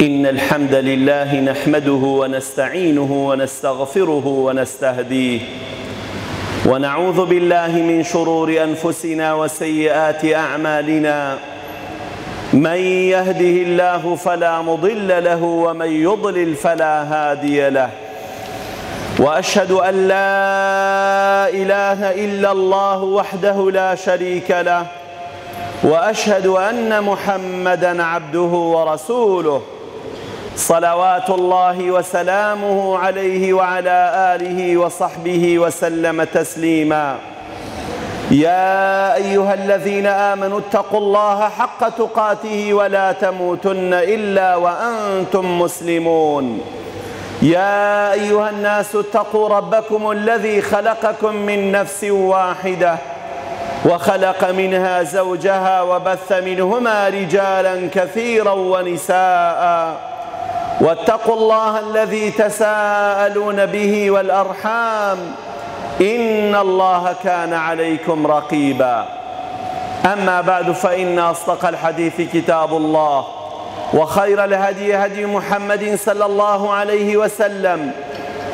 إن الحمد لله نحمده ونستعينه ونستغفره ونستهديه. ونعوذ بالله من شرور أنفسنا وسيئات أعمالنا. من يهده الله فلا مضل له ومن يضلل فلا هادي له. وأشهد أن لا إله إلا الله وحده لا شريك له. وأشهد أن محمدا عبده ورسوله. صلوات الله وسلامه عليه وعلى آله وصحبه وسلم تسليما. يا أيها الذين آمنوا اتقوا الله حق تقاته ولا تموتن إلا وأنتم مسلمون. يا أيها الناس اتقوا ربكم الذي خلقكم من نفس واحدة وخلق منها زوجها وبث منهما رجالا كثيرا ونساء. واتقوا الله الذي تساءلون به والأرحام إن الله كان عليكم رقيبا. أما بعد فإن أصدق الحديث كتاب الله وخير الهدي هدي محمد صلى الله عليه وسلم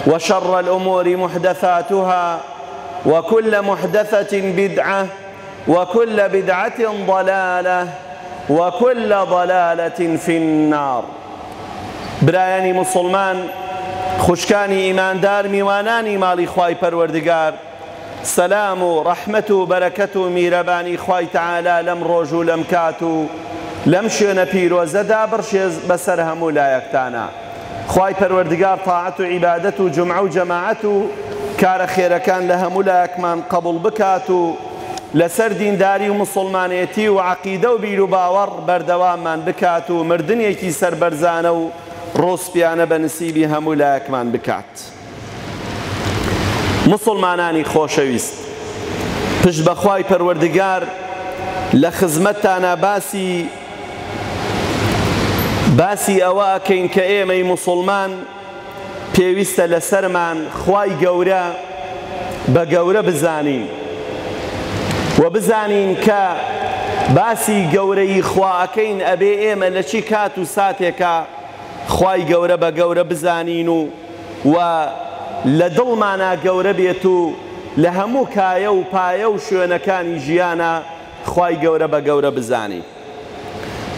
وشر الأمور محدثاتها وكل محدثة بدعة وكل بدعة ضلالة وكل ضلالة في النار. برایانی مسلمان خوشکانی ئیماندار میوانانی ماڵی خوای پەروەردگار. سەلام و ڕەحمەت و بەرەکەت و میرەبانی خوای تەعالا لەم ڕۆژ و لەم کات و لەم شوێنە پیرۆزەدا بڕشێز بەسەر هەموو لایەکتانە. خوای پەروەردگار تاعەت و عیبادەت و جمعە و جەماعەت و کارە خێرەکان لە هەموو لایەکمان قبول بکات و لەسەر دینداری و مسلمانێتی و عقیدە و بیر و باوەڕ بەردەواممان بکات و مردنێکی سربەرزانە و ڕۆسپیانە بە نسیبی هەموو لایەکمان بکات. مسلمانانی خۆشەویست. پشت بەخوای پەروەردگار لە خزمەتتانە باسی باسی ئەوە ئەکەین کە ئێمەی مسلمان پێویستە لەسەرمان خوای گەورە بە گەورە بزانین. و بزانین کە باسی گەورەی خواەکەین ئەبێ ئێمە لە چی کات و ساتێکە خوای گەورە بە گەورە بزانین و و لە دڵمانە گەورە بێت و لە هەموو کایە و پایە و شوێنەکانی ژیانە خوای گەورە بە گەورە بزانی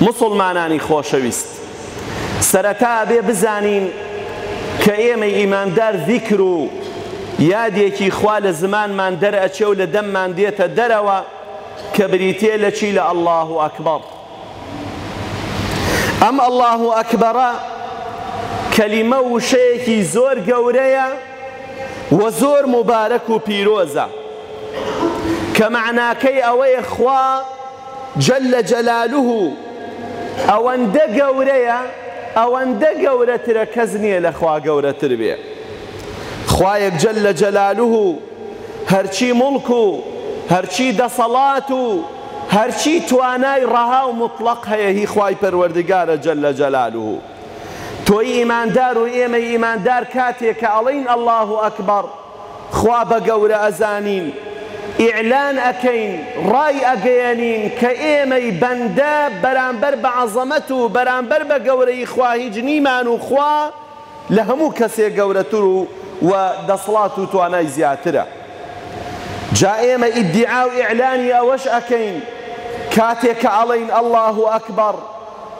مسلمانانی خۆشەویست. سەرەتا بێ بزانین کە ئێمە ئیماندار ذیکر و یادێکی خوا لە زمانمان دەرئەچێ و لە دەممان دێتە دەرەوە کە بریتێ لە چی لە ئەلله و ئەکبەر. ئەم ئەلله و ئەکبەرە کەلیمە وشەیەکی زۆر گەورەیە و زۆر مبارەک و پیرۆزە. کە معناکەی ئەوەیە خوا جەلە جەلالوه ئەوەندە گەورەیە ئەوەندە گەورەترە کەس نییە لە خوا گەورەتر بێ. خوایەک جەلە جەلالوه هەرچی مڵک و هەرچی دەسەڵات و هەرچی توانای ڕەها و مطلق هەیە هی خوای جەلە جەلالوه تۆی ئیماندار و ئێمە ئیماندار کاتێک کە ئەڵین ئەلله ئەکبەر خوا بە گەورە ئەزانین ئیعلان ئەەکەین ڕای ئەگەیەنین کە ئێمەی بەندە بەرامبەر بە عەزەمەت و بەرامبەر بە گەورەی خوا. هیچ نیمان و خوا لە هەموو کەسێک گەورەتر و و دەسڵات و توانای زیاترە جا ئێمە ئیدعا و ئیعلانی ئەوەش ئەەکەین کاتێک کە ئەڵین ئەلله ئەکبەر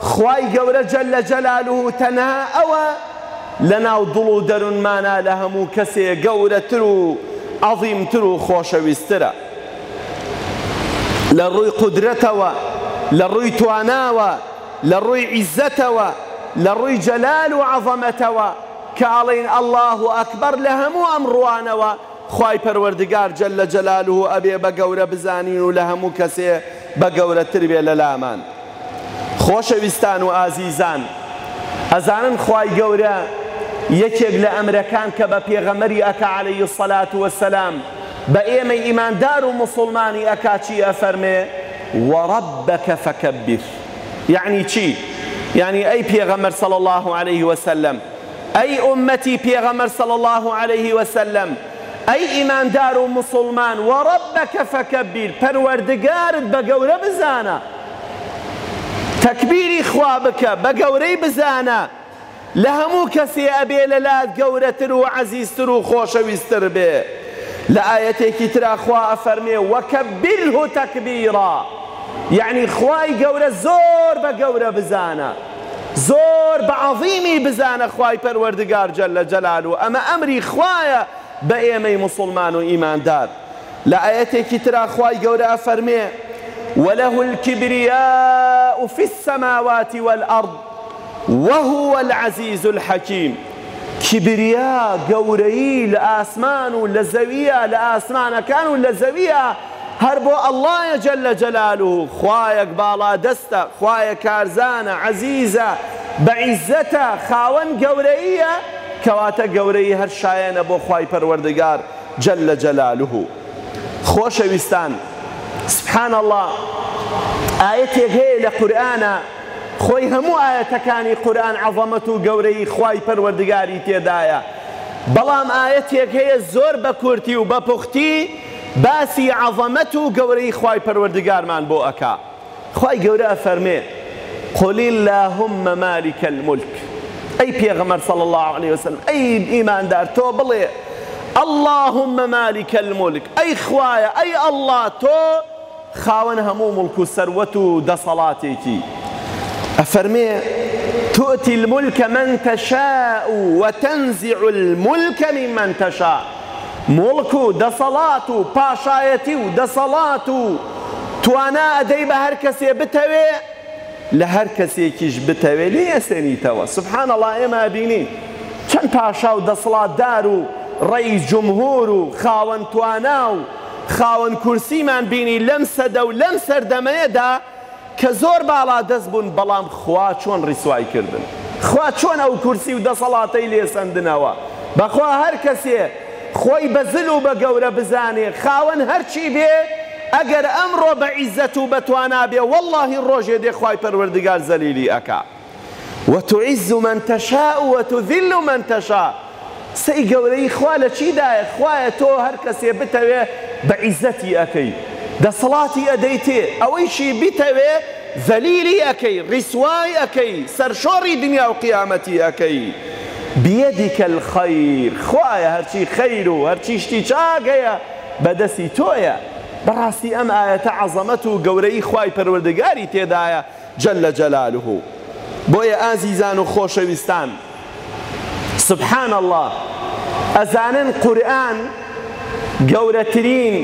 خوای گەورە جەل لە جەلالوه تەنها ئەوە لە ناو دڵ و دەروونمانە لە هەموو کەسێ گەورەتر و عظیمتر و خۆشەویسترە لە ڕووی قدرەتەوە لە ڕووی تواناوە لە ڕووی عیزەتەوە لە ڕووی جەلال و عەظەمەتەوە کە ئاڵین ئەلله ئەکبەر لە هەموو ئەم ڕوانەوە خی پەروەردگار و خۆشەویستان و ئازیزان. ئەزانن خی گەورە یەکێک لە ئەمرەکان کە بە پێغەمەری ئەکا عليهەی سەلات وەسەسلام بە ئێمە ئیماندار و مسلمانی ئەکاچی ئەفەرمێ؟ وەڕبەکە فەکەبیر یعنی چی؟ یعنی ئەی پێغەمەر صلى الله عليه وسلم. ئەی ئومەتی پێغەمەر صلى الله عليه وسلم. ئەی ئیماندار و مسلمان. وەڕبەکە فەکەبیر پەروەردگارت بە گەورە بزانە. تەکبیری خوا بکە بە گەورەی بزانە. لە هەموو کەسێ ئەبێ لە لات گەورەتر و عەزیزتر و خۆشەویستتر بێ. لە ئاەتێکی تراخوا ئەفەرمێ وەکە بیره تەکبیرا. یعنی خوای گەورە زۆر بە گەورە بزانە. زۆر بە عظیمی بزانە خوای پەروەردگار جەل و. مسلمان و ئیماندار. لە ئاەتێکی ترا خوای گەورە ئەفەرمێ وله الكبرياء في السماوات والأرض وهو العزيز الحكيم. كبرياء قوري لآسمان لزوية لآسمان كانوا لزوية هربو الله جل جلاله. خوايك بالا دستا خوايك كارزانة عزيزة بعزته خاون قورية. كواتا قوري هر شاينة بو خواي پروردگار جل جلاله. خوش وستان سبحان الله ئاەتێک هەیە لە قورآە خۆی هەموو ئاەتەکانی قورآن عەظەمەت و گەورەی خی پەروەردگاری تێدایە بەڵام ئاەتێک هەیە زۆر بە و بە پوختی باسی عەظەمەت و گەورەی خی پەروەردگارمان بۆ ئەکا گەورە فەرمێ قل اللهم مالك الملك. ئەی پێغەمەر صلى الله عليه وسلم ئەی ئیماندار تۆ بڵێ اللهم مالك الملك. ئەی خوایە ئەی الله تۆ خاوەن هەموو مڵک و سەروەت و دەسەڵاتێکی ئەفەرمێ تؤتي الملك من تشاء وتنزع الملك ممن تشاء. مڵک و دەسەڵات و پاشایەتی و دەسەڵات و توانا ئەدەی بە هەر کەسێ بتەوێ لە هەر کەسێکیش سبحان الله ئێمە بینین چەند پاشا و دەسەڵات دار و ڕێی جمهور و خاوەن توانا و خاوەن کورسیمان بینی لەم سەدە و لەم سەردەمەیەدا کە زۆر باڵا دەست بوون بەڵام خوا چۆن ڕیسوای کردن؟ خوا چۆن ئەو کورسی و دەسەڵاتەی لێسەندنەوە؟ بەخوا هەر کەسێ خۆی بەزل و بە گەورە بزانێ خاوەن هەرچی بێ؟ ئەگەر ئەمڕۆ بە عیزەت و بەتوانا بێ واللهی ڕۆژێ دێ خوای پەروەردگار زەلیلی ئەکا. وتعز من تشاء وتذل من تشاء. سەی گەورەی خوا لە چیدایە؟ خوایە تۆ هەر کەسێ بتەوێ بە عیزەتی ئەەکەی. دەسەڵاتی ئەدەیتێ ئەوەیشی بیتەوێ ذەلیلی ئەەکەی ڕیسوای ئەەکەی سەرشۆڕی دنیا و قیامەتی ئەەکەی. بێدیکە الخەیر خوایە هەرچی خەیر و هەرچی شتی چاگەیە بەدەستی تۆیە. بەڕاستی ئەم ئاەتە عەزەمەت و گەورەی خوای پەروەردەگاری تێدایە جل لە جەلالوه بۆیە ئازیزان سبحان الله. ئەزانن قورئان گەورەترین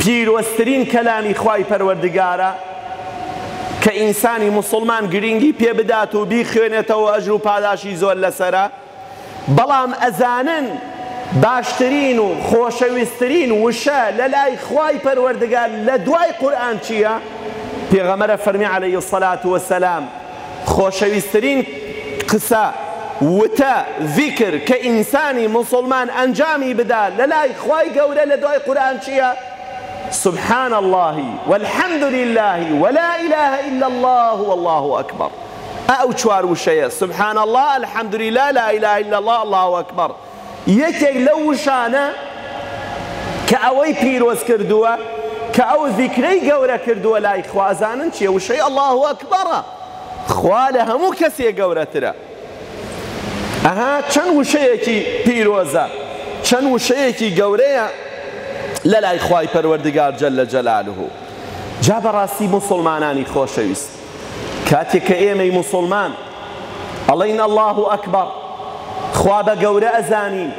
پیرۆستترین کەلامی خوای پەروەردگارە کە ئینسانی مسلمان گرنگی پێ بدات و بیخوێنێتەوە ئەژر و پاداشی زۆر لەسرە بەڵام ئەزانن باشترین و خۆشەویستترین وشە لە لای خوای پەروەردگار لە دوای قورآن چییە؟ پێغەمەرە فەرمی عليه الصلاة والسلام خۆشەویستترین قسە وتە ذیکر کە ئینسانی مسلمان ئەنجامی بدا لە لای خی گەورە قورآن چییە؟ سبحان الله والحمد لله ولا إله إلا الله والله أكبر أو چوار وشەیە سبحان الله الحمد لله لا إله إلا الله الله أكبر وشانە کە ئەوەی پیرۆز کردووە کە ئەو ذیکرەی گەورە کردووە لای خوازانن چیە وشەی الله أكبرە خوا لە هەموو کەسێ گەورەترە ئەها چەند وشەیەکی پیرۆزە چەند وشەیەکی گەورەیە لە لای خوای پەروەردگار جل لە جەلالوه جا بەڕاستی مسلمانانی خۆشەویست کاتێک کە ئێمەی مسلمان ئەڵین الله ئەکبەر خوا بە گەورە ئەزانین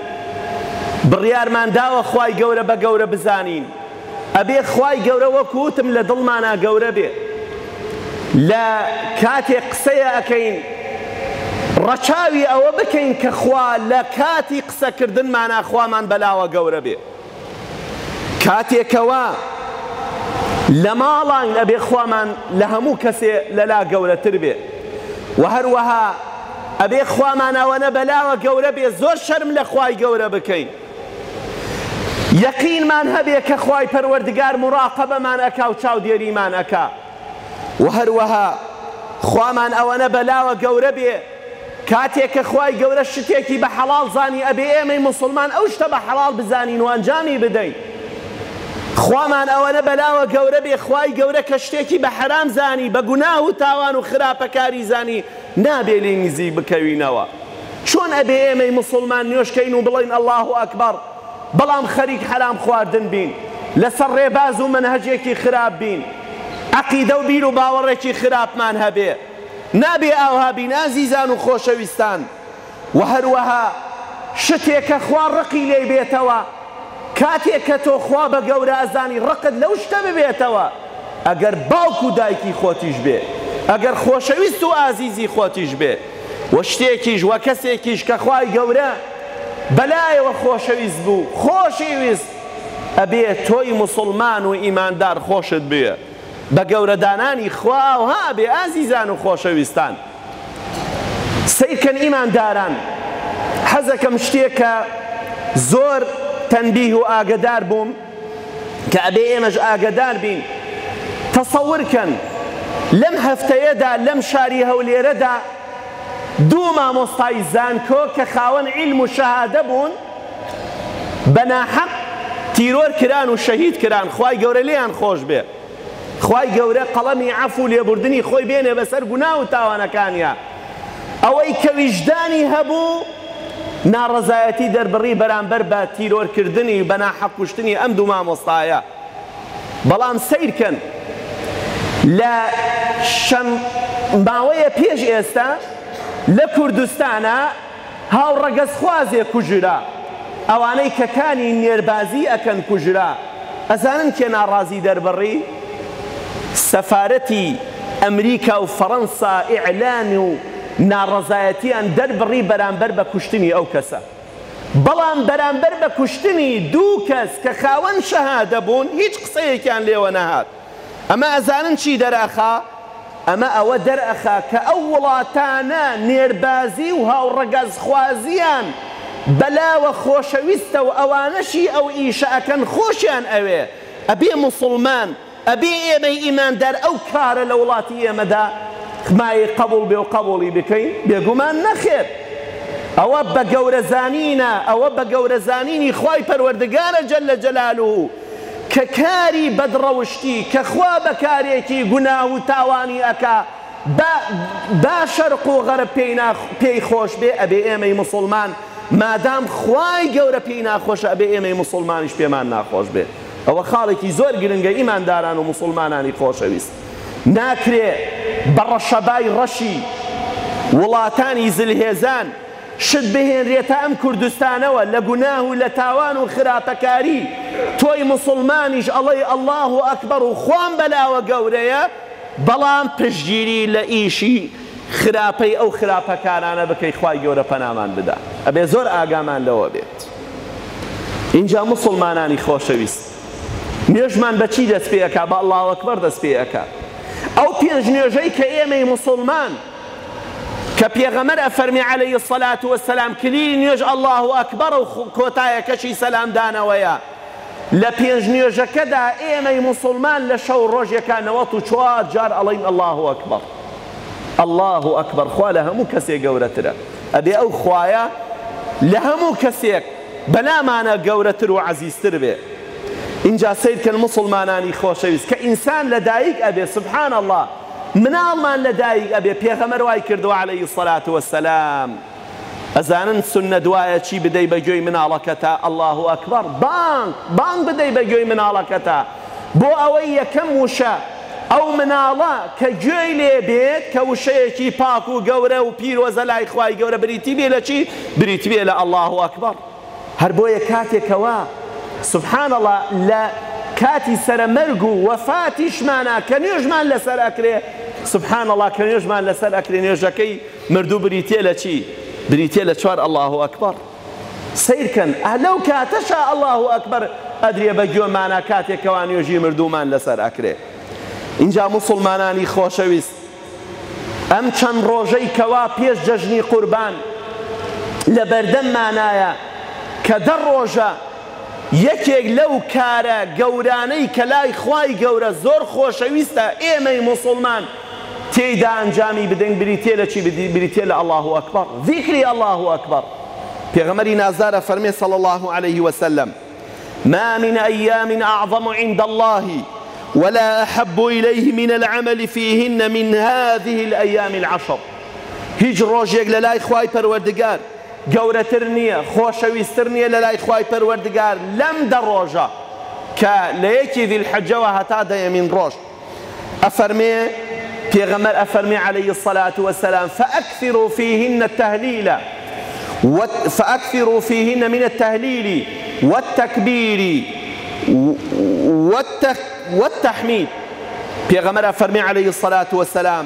بڕیارمان داوە خوای گەورە بە گەورە بزانین ئەبێ خوای گەورە وەکوتم لە دڵمانە گەورە بێ لە کاتێک قسەیە ڕەچاوی ئەوە بکەین کە خوا لە کاتی قسەکردنمانە خوامان بەلاوە گەورە بێ. کاتێکەوە لە ماڵان ئەبێ خوامان لە هەموو کەسێ لەلا گەورەتر بێ. و هەروەها ئەبێ خوامانەوەنە بەلاوە گەورە بێ زۆر شەرم لە خوای گەورە بکەین. یەقینمان هەبێ کە خوای پەروەردگار مراقبەمان ئەکا و چاودێریمان ئەکا. و هەروەها خوامان ئەوەنە بەلاوە گەورە بێ کاتێک کە خوای گەورە شتێکی بە حەڵال زانی ئەبێ ئێمەی مسلمان ئەو شتە بە حەڵال بزانین و ئەنجامی بدەین خوامان ئەوەنە بەلاوە گەورە بێ خوای گەورە کە شتێکی بە حرام زانی بە گوناه و تاوان و خراپەکاری زانی نابێ لێ نزیک بکەوینەوە. چۆن ئەبێ ئێمەی مسلمان نوێشکەین و بڵین الله ئەکبەر بەڵام خەریک حرام خواردن بین. لەسەر ڕێباز و منهجێکی خراپ بین. عقیدە و بیر و باوەڕێکی خراپمان هەبێ. نابێ ئاوها بین ئازیزان و خۆشەویستان. و هەروەها شتێکە خوا ڕقی لێ بێتەوە کاتێک کە تۆ خوا بە گەورە ئەزانی ڕقت لەو شتە ببێتەوە. ئەگەر باوک و دایکی خۆتیش بێ ئەگەر خۆشەویست و ئازیزی خۆتیش بێ وە شتێکیش وە کەسێکیش کە خوای گەورە بەلایەوە خۆشەویست بوو خۆشی ویست ئەبێ تۆی مسلمان و ئیماندار خۆشت بێ. بە گەورەدانانی خواها بێ ئازیزان و خۆشەویستان. سیرکەن ئیمانداران حەزەکەم شتێکە زۆر تەنبیه و ئاگدار بووم کە ئەبێ ئێمەش ئاگدار بین. تەسەورکەن لەم هەفتەیەدا لەم شاری هەولێرەدا دوو مامۆستای زانکۆ کە خاوەن عیلم و شەهادە بوون بەناحەق تیرۆر کران و شەهید کران خی گەورە لیان خۆش بێ. خی گەورە قەڵەمی عەف و لێبوردنی خۆی بێنێ بەسەر گونا و تاوانەکانیە. ئەوەی کە ویژدانی هەبوو ناڕزایەتی دەربڕی بەرامبەر بە تیرۆرکردنی بەنا حەقوشتنی ئەم دوو مامۆستایە. بەڵام سیرکەن لە شەم ماوەیە پێش ئێستا لە کوردستانە هاوڕەگەز خوازێ کوژرا. ئەوانەی کەکانی نێربازی ئەکەن کوژرا. ئەزانن کێ ناڕازی دەربڕی؟ سەفارەتی ئەمریکا و فەڕەنسا ئیعلان و ناڕەزایەتیان دەربڕی بەرامبەر بە کوشتنی ئەو کەسە. بەڵام بەرامبەر بە کوشتنی دوو کەس کە خاوەن شەهادە بوون هیچ قسەیەکیان لێوە نەهات. ئەمە ئەزانن چی دەراخا؟ ئەمە ئەوە دەرئەخا کە ئەو وڵاتانە نێربازی و هاوڕەگەز خوازیان بەلاوە خۆشەویستە و ئەوانەشی ئەو ئیشە ئەەکەن خۆشیان ئەوێ. ئەبێ مسلمان ئەبێ ئێمەی ئیماندار ئەو کارە لە وڵاتی ئێمەدا خمای قبول بێ و قبولی بکەین بێگومان نەخێت ئەوە بە گەورەزانینە ئەوە بە گەورەزانینی خی پەروەردگارە جل لە جەلالو کە کاری بەدڕەوشتی کە خوا بەکارێکی گوناه و تاوانی ئەکا با شەرق و غەرە پێی خۆش بێ ئەبێ ئێمەی مسلمان. مادام خوای گەورە پێی ناخۆشە ئەبێ ئێمەی مسلمانیش پێمان ناخۆش بێت ئەوە خاڵێکی زۆر گرنگە ئیمانداران و مسلمانانی خۆشەویست. ناکرێ بە ڕەشەبای ڕەشی وڵاتانی زلهێزان شت بهێنرێتە ئەم کوردستانەوە لە گوناه و لە تاوان و خراپەکاری. تۆی مسلمانیش ئەڵێ ئەلله و ئەکبەر و خۆم بەلاوە گەورەیە بەڵام پشگیری لە ئیشی خراپەی ئەو خراپەکارانە بکەی خی گەورە پەنامان بدا. ئەبێ زۆر ئاگامان لەوە بێت. اینجا مسلمانانی خۆشەویست. نوێژمان بەچی دەست پێەکە بە ئەڵاوەکبەر دەست پێەکە ئەو پێنج نوێژەی کە ئێمەی مسلمان کە پێغەمەر ئەفەرمی عليه الصلاة والسلام کلیلی نوێژ الله ئەکبەر و کۆتایەکەشی سەلامدانەوەیە لە پێنج نوێژەکەدا ئێمەی مسلمان لە شەو ڕۆژێکانەوەت و چوار جار ئەڵین الله ئەکبەر الله ئەکبەر خوا لە هەموو کەسێک گەورەترە. ئەبێ ئەو خوایە لە هەموو کەسێک بەلامانە گەورەتر و اینجا سیرکەن مسلمانانی خۆشەویست کە ئینسان لە دایک ئەبێ سبحان الله مناڵمان لە دایک ئەبێ پێغەمەر وای کردو عليه الصلاة والسلام. ئەزانن سنە دوایە چی بدەی بە گوێی مناڵەکەتە الله ئەکبەر بانگ بانگ بدەی بە گوێی مناڵەکەتە بۆ ئەوەی یەکەم وشە ئەو مناڵە کە گوێی لێ بێت کە وشەیەکی پاک و گەورە و پیرۆزە لای خوای گەورە بریتی بێ لە چی؟ بریتی بێ لە الله ئەکبەر هەر بۆیە کاتێکەوە سبحان الله لە کاتی سەرمەرگ و وەفاتیشمانە کە نوێژمان لەسەر ئەکرێ. سبحان الله کە نوێژمان لەسەر ئەکرێ نوێژەکەی مردوو بریتێ لە چی؟ بریتێ لە چوار الله ئەکبەر. سیرکەن ئەلەو کاتەشا الله ئەکبەر ئەدرێ بە گوێمانە کاتێکەوە نوێژی مردومان لەسەر ئەکرێ. اینجا مسلمانانی خۆشەویست. ئەم چەند ڕۆژەی کەوا پێش جەژنی قوربان لە بەردەممانایە کە دە ڕۆژە یەکێک لەو کارە گەورانەی کە لای خوای گەورە زۆر خۆشەویستە ئێمەی مسلمان. تێیدا ئەنجامی بدەنگ بریتێ لە چی بریتێ لە الله ئەکبەر. ذیکری الله ئەکبەر. پێغەمەری نازارە فەرمێ صلی الله عليه وسلم. ما من أيام أعظم عند الله ولا أحب إليه من العمل فيهن من هذه الأيام العشر. هیچ ڕۆژێک لە لای خی پەروەردگار گەورەتر نییە خۆشەویستتر نییە لە لای خی پەروەردگار لەم دە ڕۆژە کە لە یەکی ذی الحەجەوە هەتا دەیەمین ڕۆژ ئەفەرمێ پێغەمەر ئەفەرمێ عليه الصلاة والسلام فأكثروا فيهن التهليل فأكثروا فيهن من التهليل والتكبير والتحميد پێغەمەرە فەرمی عليه الصلاة والسلام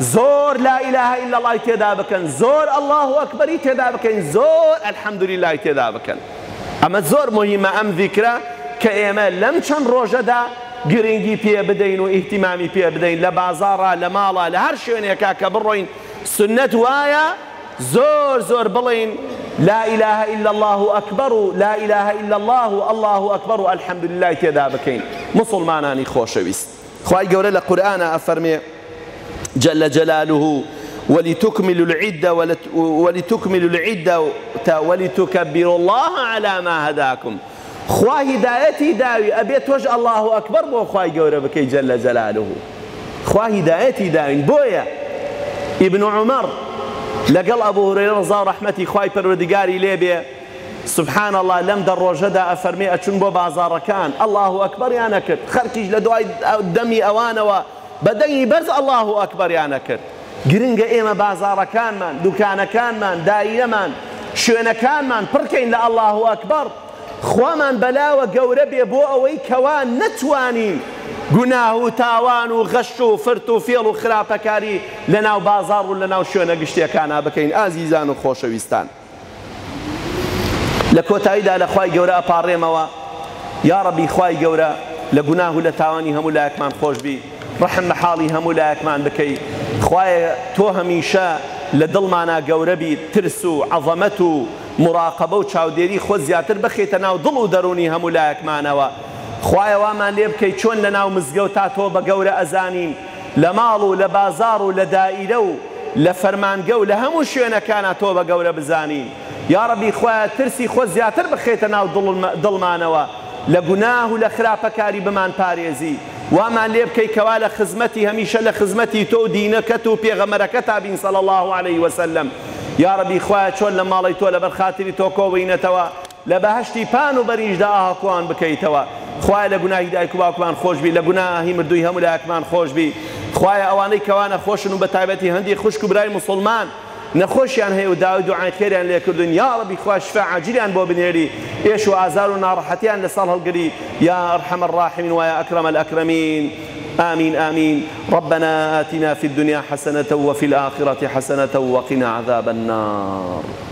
زۆر لا إله إلا الله تێدا زۆر الله ئەکبەری تێدا بکەین زۆر الحمد لله تێدا بکەن ئەمە زۆر مهمە ئەم ذیکرە کە ئێمە لەم چەند ڕۆژەدا گرنگی پێ بدەین و ئیحتیمامی پێ بدەین. لە بازارە لە ماڵە لە هەر شوێنێکا کە لا إله إلا الله أكبر لا إله إلا الله الله أكبر الحمد لله تێدا بکەین مسلمانانی خۆشەویست. خی گەورە لە قورآە ئەفەرمێ جل جلاله ولتكملوا العدة ولتكملوا العدة ولتكبروا الله على ما هداكم. خوا هدايتي داوي أبيت وجه الله أكبر بو خواي قورة بكي جل جلاله. خوا هدايتي داوي بويا ابن عمر لقل أبو هريرة رضا رحمتي خواي پروردگاري ليبيا سبحان الله لم در ڕۆژەدا ئەفەرمێ ئەچون بۆ بازارەکان. الله ئەکبەر یانە کرد خەرکیش لە دوای دەمی ئەوانەوە بەدەنگی بەرز الله ئەکبەریانە کرد گرنگە ئێمە بازارەکانمان دوکانەکانمان دایرەمان شوێنەکانمان پڕکەین لە الله ئەکبەر. خوامان بەلاوە گەورە بێ بۆ ئەوەی کەوان نەتوانین گوناه و تاوان و غەشت و فرت و فێڵ و خراپەکاری لە ناو بازار و لە ناو شوێنە گشتەکانە بکەین. ئازیزان و خۆشەویستان. لە کۆتاییدا لە خی گەورە ئەپارڕێمەوە. یاڕەبی خی گەورە لە گوناه و لە تاوانی هەموو لایەکمان خۆشببی ڕحم بە حاڵی هەموو لایەکمان بکەیت خوایە تۆ هەمیشە لە دڵمانە گەورە بی ترس و عەظەمەت و مراقبە و چاودێری خۆ زیاتر بخێتە ناو دڵ و دەرونی هەموو لایەکمانەوە خوایەوامان لێ بکەیت چۆن لە ناو مزگەوت تا تۆ بە گەورە ئەزانین. لە ماڵ و لە بازار و لە دائیرە و لە فەرمانگە و لە هەموو شوێنەکانە تۆ بە گەورە بزانین. یاڕەبی خوایە ترسی خۆ زیاتر بخێتە ناو دڵمانەوە. لە گوناه و لە خراپەکاری بمان پارێزی. وامان لێ بکەی کەوا لە خزمەتی هەمیشە لە خزمەتی تۆ دینەکەت و پێغەمەرەکە الله عليه وسلم. یاڕبی خوایە چۆن لە ماڵی تۆ لەبەر خاتری تۆ کۆبینەتەوە لە بەهشتی پان و بەریشدا ئاهاکوان بکەیتەوە خوای لە گوناهی دایک و باوکمان خۆشببی لە گوناهی مردووی هەموو لایەکمان خۆشببی خوایە ئەوانەی کەوانە خۆشن و بە تایبەتی هەندی خوشک و برای مسلمان. نەخۆشیان هەیە و داوای دوعاکێریان لێکردن یا ڕبی خوش فعاجریان بۆ بنێری ئێش و ئازار و ناڕەحەتیان لە ساڵ هەڵگری. یا ئەرحەمە الراحمین ويا أكرم الأكرمين آمين آمين ربنا آتنا في الدنيا حسنة وفي الآخرة حسنة وقنا عذاب النار.